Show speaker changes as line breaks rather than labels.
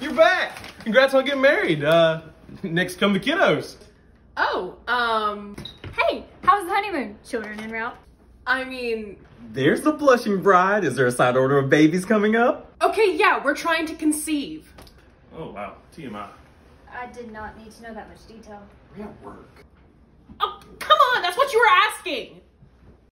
you're back. Congrats on getting married. Uh, next come the kiddos.
Oh, um,
Hey, how's the honeymoon? Children en route?
I mean,
There's the blushing bride. Is there a side order of babies coming up?
okay, yeah, we're trying to conceive.
Oh wow, TMI.
I did not need to know that much detail.
We're at work.
Oh, come on, that's what you were asking.